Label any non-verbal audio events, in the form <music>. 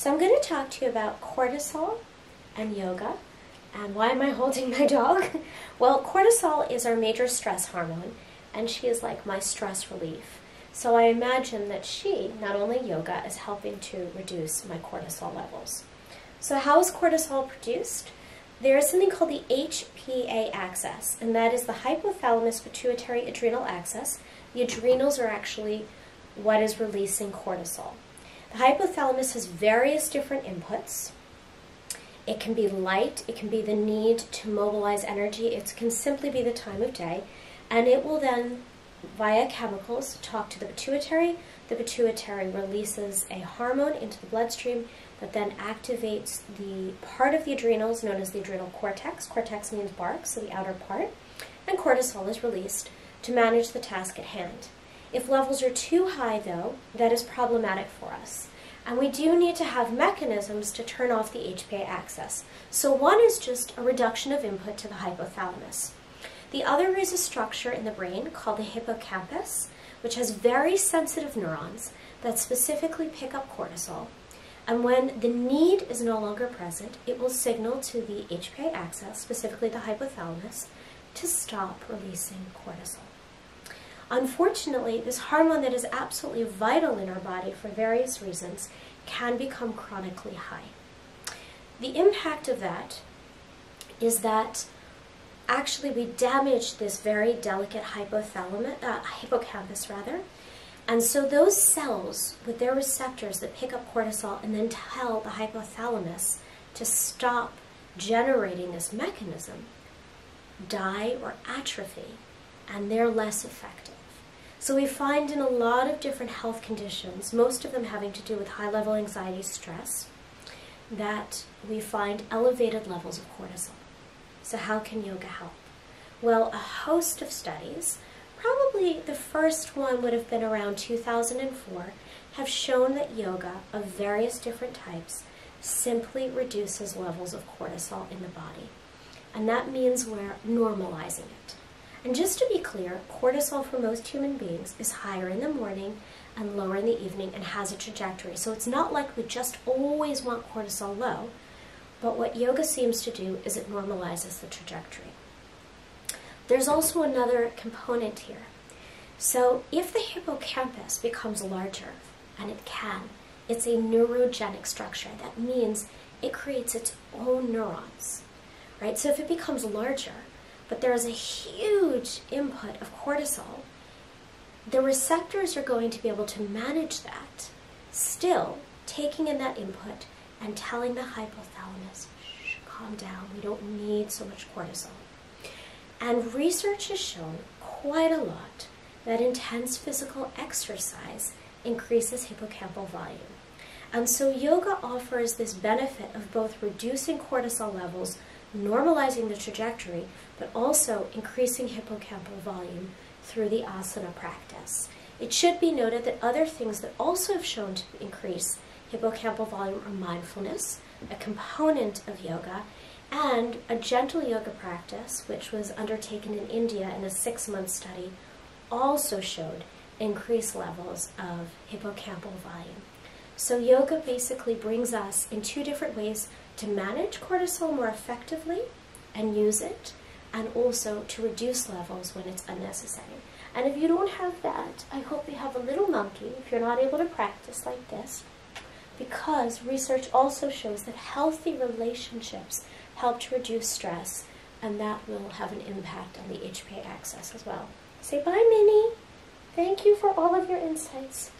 So I'm going to talk to you about cortisol and yoga. And why am I holding my dog? <laughs> well, cortisol is our major stress hormone, and she is like my stress relief. So I imagine that she, not only yoga, is helping to reduce my cortisol levels. So how is cortisol produced? There is something called the HPA axis, and that is the hypothalamus pituitary adrenal axis. The adrenals are actually what is releasing cortisol. The hypothalamus has various different inputs. It can be light, it can be the need to mobilize energy, it can simply be the time of day, and it will then, via chemicals, talk to the pituitary. The pituitary releases a hormone into the bloodstream that then activates the part of the adrenals known as the adrenal cortex. Cortex means bark, so the outer part, and cortisol is released to manage the task at hand. If levels are too high, though, that is problematic for us. And we do need to have mechanisms to turn off the HPA axis. So one is just a reduction of input to the hypothalamus. The other is a structure in the brain called the hippocampus, which has very sensitive neurons that specifically pick up cortisol. And when the need is no longer present, it will signal to the HPA axis, specifically the hypothalamus, to stop releasing cortisol. Unfortunately, this hormone that is absolutely vital in our body for various reasons can become chronically high. The impact of that is that actually we damage this very delicate hypothalamus, uh, hippocampus rather, and so those cells with their receptors that pick up cortisol and then tell the hypothalamus to stop generating this mechanism die or atrophy and they're less effective. So we find in a lot of different health conditions, most of them having to do with high-level anxiety stress, that we find elevated levels of cortisol. So how can yoga help? Well, a host of studies, probably the first one would have been around 2004, have shown that yoga of various different types simply reduces levels of cortisol in the body. And that means we're normalizing it. And just to be clear, cortisol for most human beings is higher in the morning and lower in the evening and has a trajectory. So it's not like we just always want cortisol low, but what yoga seems to do is it normalizes the trajectory. There's also another component here. So if the hippocampus becomes larger, and it can, it's a neurogenic structure. That means it creates its own neurons, right? So if it becomes larger, but there is a huge input of cortisol, the receptors are going to be able to manage that, still taking in that input and telling the hypothalamus, calm down, we don't need so much cortisol. And research has shown quite a lot that intense physical exercise increases hippocampal volume. And so yoga offers this benefit of both reducing cortisol levels normalizing the trajectory, but also increasing hippocampal volume through the asana practice. It should be noted that other things that also have shown to increase hippocampal volume are mindfulness, a component of yoga, and a gentle yoga practice, which was undertaken in India in a six-month study, also showed increased levels of hippocampal volume. So yoga basically brings us in two different ways to manage cortisol more effectively and use it, and also to reduce levels when it's unnecessary. And if you don't have that, I hope you have a little monkey if you're not able to practice like this, because research also shows that healthy relationships help to reduce stress, and that will have an impact on the HPA axis as well. Say bye, Minnie. Thank you for all of your insights.